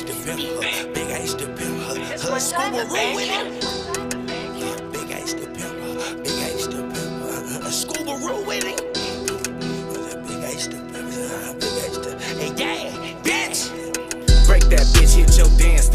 ice to pimp her. Big ice to pimp her. Her scuba with it. Big ice to pimp her. Big ice to pimp her. A scuba with it. Big ice to pimp her. Big ice to. Hey, dad, bitch. Break that bitch, hit your dance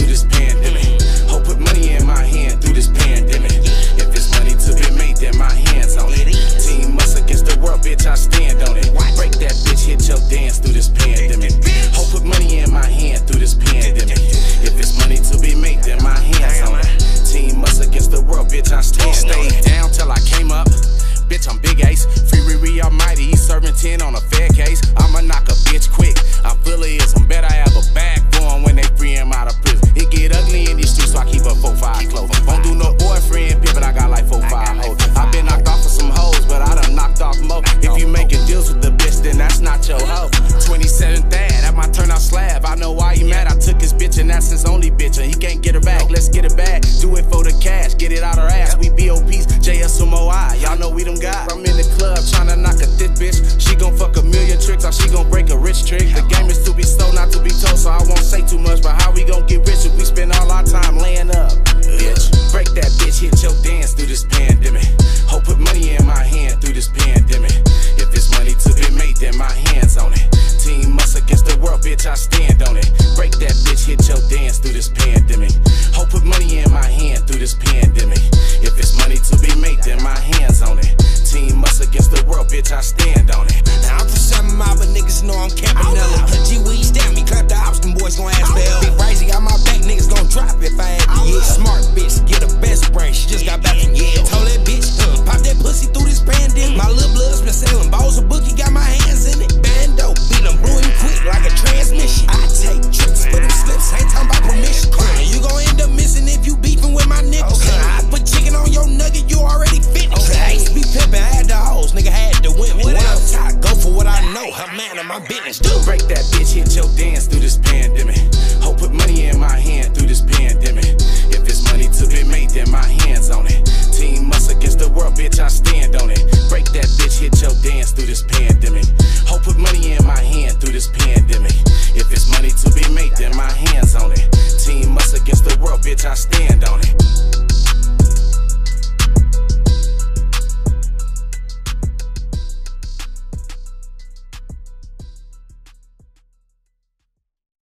till I came up. Bitch, I'm Big Ace. Free Riri Almighty. He's serving 10 on a fair case. I'ma knock a bitch quick. I feel it is. I'm bet I have a bag for him when they free him out of prison. It get ugly in these streets, so I keep a 4-5 close. Won't do no boyfriend but I got like 4-5 hoes. I been knocked off of some hoes, but I done knocked off more. If you making deals with the bitch, then that's not your hoe. 27 thad, that might turn out slab. I know why he mad. I took his bitch and that's his only bitch. And he can't get her back. Let's get it back. Do it for the cash. Get it out her ass. Y'all know we them guys. I'm in the club tryna knock a thick bitch. She gon' fuck a million tricks or she gon' break a rich trick. The bitch, I stand on it. Break that bitch, hit your dance through this pandemic. Hope put money in my hand through this pandemic.